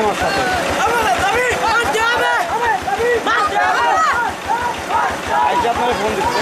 তোমার সাথে আপনারা ফোন দিচ্ছে